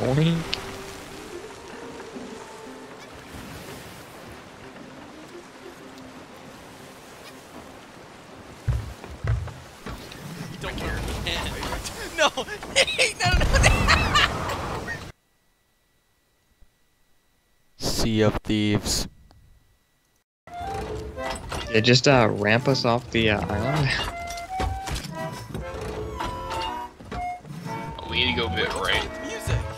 Yoink. Don't care. no, no, no. Sea of Thieves. Yeah, just uh, ramp us off the uh, island. We need to go bit right. Music.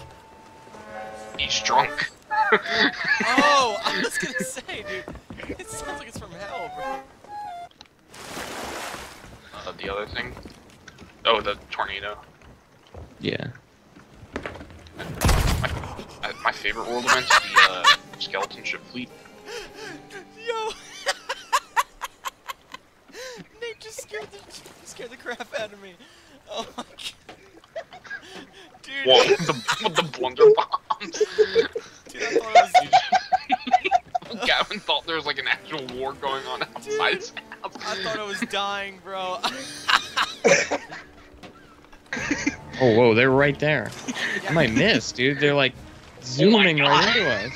He's drunk. Oh, I was gonna say, dude. It sounds like it's from hell, bro. Uh, the other thing. Oh, the tornado. Yeah. My, my favorite world event is the uh, skeleton ship fleet. Yo. Nate just scared the scared the crap out of me. Oh my god. Dude. Whoa, the, with the blunder bombs. Dude, I thought it was. Gavin thought there was like an actual war going on outside his house. I thought I was dying, bro. Oh, whoa, they're right there. I might miss, dude. They're like oh zooming God. right into us.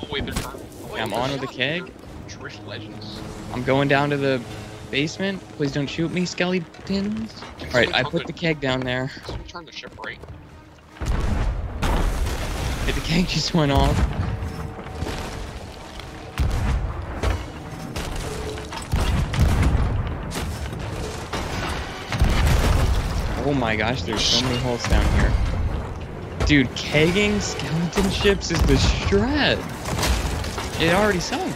Oh wait, they're turning. Yeah, I'm on with the keg. Trish Legends. I'm going down to the basement. Please don't shoot me, skeletons. Alright, I put the keg down there. Someone turn the ship right. The keg just went off. Oh my gosh, there's so many holes down here. Dude, kegging skeleton ships is the shred. It already sunk.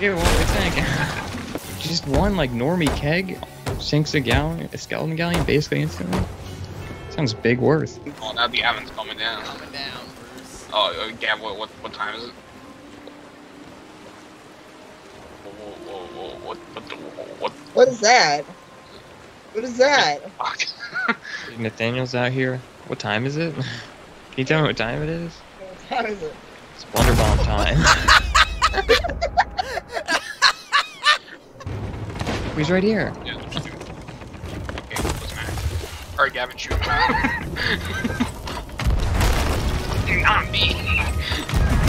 Yeah, what do you think? Just one like normie keg sinks a gallon, a skeleton galleon basically instantly. Sounds big worth. Oh, now the Avon's coming down. Coming down, Bruce. Oh, uh, Gav, what, what, what time is it? Whoa, whoa, whoa, whoa, what, what, the, what, What is that? What is that? fuck? Nathaniel's out here. What time is it? Can you tell me what time it is? What time is it? It's Wonder Bomb time. He's right here. yeah, let's. Okay, let's. Alright, Gavin, shoot. Not me. You're not,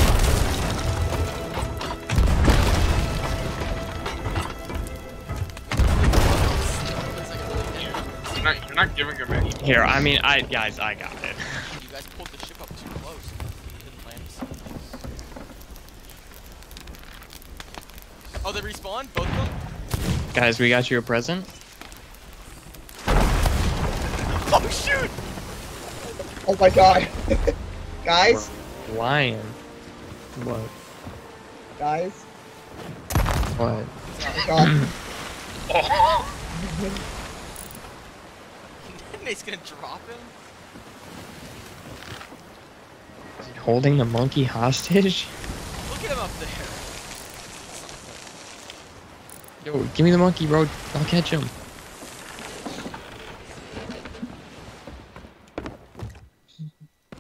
you're not giving him any. Here, I mean, I guys, I got it. You guys pulled the ship up too close. Didn't land. Oh, they respawned? Both of them? Guys, we got you a present. Oh, shoot! Oh my god. guys? Lion. What? Guys? What? Oh my god. Oh, Nate's gonna drop him? Is he Holding the monkey hostage? Look at him up there. Yo, give me the monkey, bro. I'll catch him.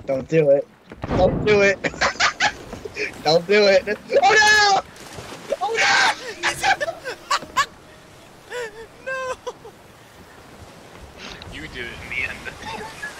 Don't do it. Don't do it. Don't do it. Oh do it in the end.